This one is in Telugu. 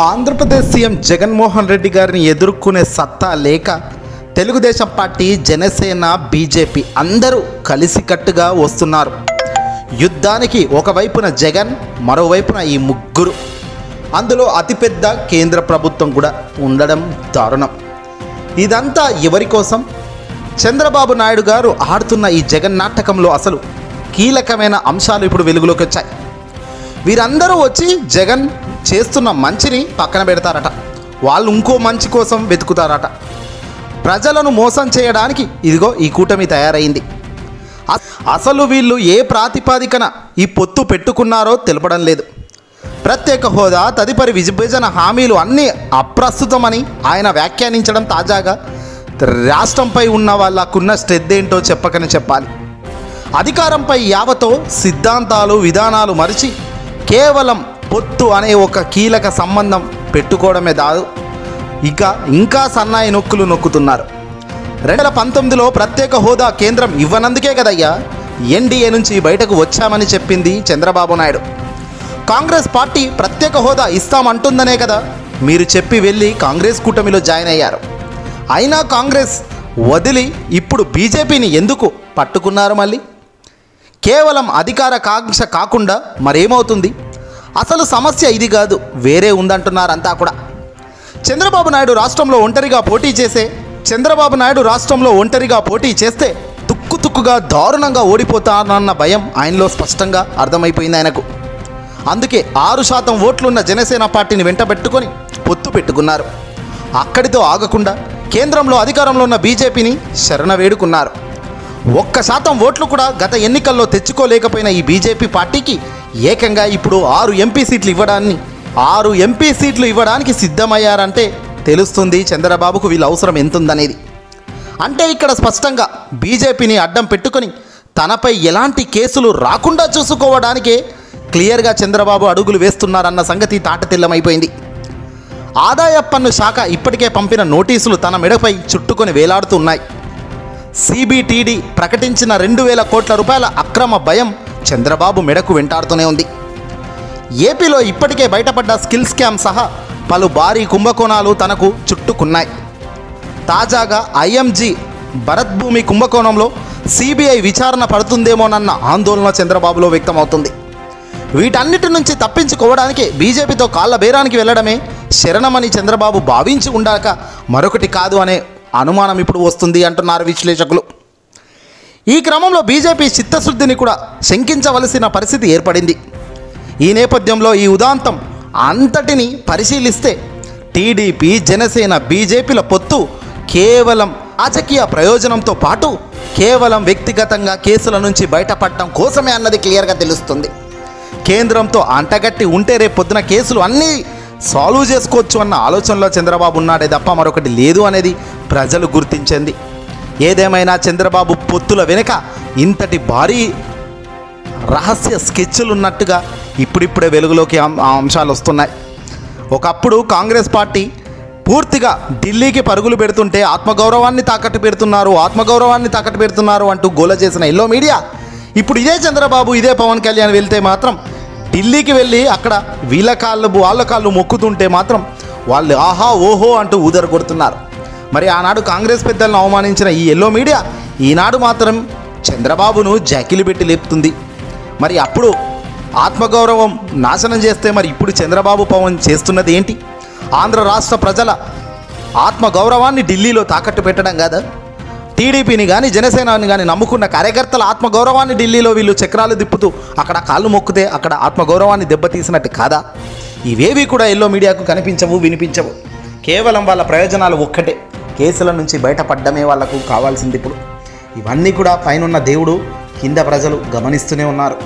ఆంధ్రప్రదేశ్ సీఎం జగన్మోహన్ రెడ్డి గారిని ఎదుర్కొనే సత్తా లేక తెలుగుదేశం పార్టీ జనసేన బీజేపీ అందరూ కలిసికట్టుగా వస్తున్నారు. యుద్ధానికి ఒకవైపున జగన్ మరోవైపున ఈ ముగ్గురు. అందులో అతిపెద్ద కేంద్ర ప్రభుత్వం కూడా ఉండడం దారుణం. ఇదంతా ఎవరి కోసం? చంద్రబాబు నాయుడు గారు ఆడుతున్న ఈ జగన్ నాటకంలో అసలు కీలకమైన అంశాలు ఇప్పుడు వెలుగులోకి వచ్చాయి. వీరందరూ వచ్చి జగన్ చేస్తున్న మంచిని పక్కన పెడతారట. వాళ్ళు ఇంకో మంచి కోసం వెతుకుతారట. ప్రజలను మోసం చేయడానికి ఇదిగో ఈ కూటమి తయారైంది. అసలు వీళ్ళు ఏ ప్రాతిపాదికన ఈ పొత్తు పెట్టుకున్నారో తెలపడం లేదు. ప్రత్యేక హోదా తదుపరి విభజన హామీలు అన్నీ అప్రస్తుతమని ఆయన వ్యాఖ్యానించడం తాజాగా రాష్ట్రంపై ఉన్న వాళ్ళకున్న శ్రద్ధ ఏంటో చెప్పకనే చెప్పాలి. అధికారంపై యావతో సిద్ధాంతాలు విధానాలు మరిచి కేవలం పొత్తు అనే ఒక కీలక సంబంధం పెట్టుకోవడమే దాదు. ఇక ఇంకా సన్నాయి నొక్కులు నొక్కుతున్నారు. రెండు వేల పంతొమ్మిదిలో ప్రత్యేక హోదా కేంద్రం ఇవ్వనందుకే కదయ్యా ఎన్డీఏ నుంచి బయటకు వచ్చామని చెప్పింది చంద్రబాబు నాయుడు. కాంగ్రెస్ పార్టీ ప్రత్యేక హోదా ఇస్తామంటుందనే కదా మీరు చెప్పి వెళ్ళి కాంగ్రెస్ కూటమిలో జాయిన్ అయ్యారు. అయినా కాంగ్రెస్ వదిలి ఇప్పుడు బీజేపీని ఎందుకు పట్టుకున్నారు మళ్ళీ? కేవలం అధికార కాంక్ష కాకుండా మరేమవుతుంది? అసలు సమస్య ఇది కాదు వేరే ఉందంటున్నారంతా కూడా. చంద్రబాబు నాయుడు రాష్ట్రంలో ఒంటరిగా పోటీ చేసే చంద్రబాబు నాయుడు రాష్ట్రంలో ఒంటరిగా పోటీ చేస్తే తుక్కు తుక్కుగా దారుణంగా ఓడిపోతానన్న భయం ఆయనలో స్పష్టంగా అర్థమైపోయింది ఆయనకు. అందుకే ఆరు శాతం ఓట్లున్న జనసేన పార్టీని వెంటబెట్టుకొని పొత్తు పెట్టుకున్నారు. అక్కడితో ఆగకుండా కేంద్రంలో అధికారంలో ఉన్న బీజేపీని శరణ వేడుకున్నారు. ఒక్క శాతం ఓట్లు కూడా గత ఎన్నికల్లో తెచ్చుకోలేకపోయిన ఈ బీజేపీ పార్టీకి ఏకంగా ఇప్పుడు ఆరు ఎంపీ సీట్లు ఇవ్వడాన్ని ఆరు ఎంపీ సీట్లు ఇవ్వడానికి సిద్ధమయ్యారంటే తెలుస్తుంది చంద్రబాబుకు వీళ్ళ అవసరం ఎంతుందనేది. అంటే ఇక్కడ స్పష్టంగా బీజేపీని అడ్డం పెట్టుకొని తనపై ఎలాంటి కేసులు రాకుండా చూసుకోవడానికే క్లియర్గా చంద్రబాబు అడుగులు వేస్తున్నారన్న సంగతి తాటతెల్లమైపోయింది. ఆదాయ పన్ను శాఖ ఇప్పటికే పంపిన నోటీసులు తన మెడపై చుట్టుకొని వేలాడుతున్నాయి. సిబిటిడి ప్రకటించిన రెండు వేల కోట్ల రూపాయల అక్రమ భయం చంద్రబాబు మెడకు వెంటాడుతూనే ఉంది. ఏపీలో ఇప్పటికే బయటపడ్డ స్కిల్ స్కామ్ సహా పలు భారీ కుంభకోణాలు తనకు చుట్టుకున్నాయి. తాజాగా ఐఎంజీ భరత్ భూమి కుంభకోణంలో సిబిఐ విచారణ పడుతుందేమోనన్న ఆందోళన చంద్రబాబులో వ్యక్తమవుతుంది. వీటన్నిటి నుంచి తప్పించుకోవడానికి బీజేపీతో కాళ్ళ బేరానికి వెళ్ళడమే శరణమని చంద్రబాబు భావించి ఉండాక మరొకటి కాదు అనే అనుమానం ఇప్పుడు వస్తుంది అంటున్నారు విశ్లేషకులు. ఈ క్రమంలో బీజేపీ చిత్తశుద్ధిని కూడా శంకించవలసిన పరిస్థితి ఏర్పడింది. ఈ నేపథ్యంలో ఈ ఉదాంతం అంతటిని పరిశీలిస్తే టీడీపీ జనసేన బీజేపీల పొత్తు కేవలం రాజకీయ ప్రయోజనంతో పాటు కేవలం వ్యక్తిగతంగా కేసుల నుంచి బయటపడటం కోసమే అన్నది క్లియర్గా తెలుస్తుంది. కేంద్రంతో అంటగట్టి ఉంటే రేపు పొద్దున కేసులు అన్నీ సాల్వ్ చేసుకోవచ్చు అన్న ఆలోచనలో చంద్రబాబు ఉన్నాడే తప్ప మరొకటి లేదు అనేది ప్రజలు గుర్తించింది. ఏదేమైనా చంద్రబాబు పొత్తుల వెనుక ఇంతటి భారీ రహస్య స్కెచ్లు ఉన్నట్టుగా ఇప్పుడిప్పుడే వెలుగులోకి అంశాలు వస్తున్నాయి. ఒకప్పుడు కాంగ్రెస్ పార్టీ పూర్తిగా ఢిల్లీకి పరుగులు పెడుతుంటే ఆత్మగౌరవాన్ని తాకట్టు పెడుతున్నారు ఆత్మగౌరవాన్ని తాకట్టు పెడుతున్నారు అంటూ గోల చేసిన ఎల్లో మీడియా. ఇప్పుడు ఇదే చంద్రబాబు ఇదే పవన్ కళ్యాణ్ వెళ్తే మాత్రం ఢిల్లీకి వెళ్ళి అక్కడ వీళ్ళ కాళ్ళు వాళ్ళ కాళ్ళు మొక్కుతుంటే మాత్రం వాళ్ళు ఆహా ఓహో అంటూ ఊదర కొడుతున్నారు మరి ఆనాడు కాంగ్రెస్ పెద్దలను అవమానించిన ఈ ఎల్లో మీడియా ఈనాడు మాత్రం చంద్రబాబును జాకిలి పెట్టి లేపుతుంది. మరి అప్పుడు ఆత్మగౌరవం నాశనం చేస్తే మరి ఇప్పుడు చంద్రబాబు పవన్ చేస్తున్నది ఏంటి? ఆంధ్ర రాష్ట్ర ప్రజల ఆత్మగౌరవాన్ని ఢిల్లీలో తాకట్టు పెట్టడం కాదా? టీడీపీని కానీ జనసేనని కానీ నమ్ముకున్న కార్యకర్తల ఆత్మగౌరవాన్ని ఢిల్లీలో వీళ్ళు చక్రాలు తిప్పుతూ అక్కడ కాళ్ళు మొక్కితే అక్కడ ఆత్మగౌరవాన్ని దెబ్బతీసినట్టు కాదా? ఇవేవి కూడా ఎల్లో మీడియాకు కనిపించవు వినిపించవు. కేవలం వాళ్ళ ప్రయోజనాలు ఒక్కటే. కేసుల నుంచి బయటపడ్డమే వాళ్ళకు కావాల్సింది ఇప్పుడు. ఇవన్నీ కూడా పైనున్న దేవుడు కింద ప్రజలు గమనిస్తూనే ఉన్నారు.